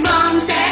moms said.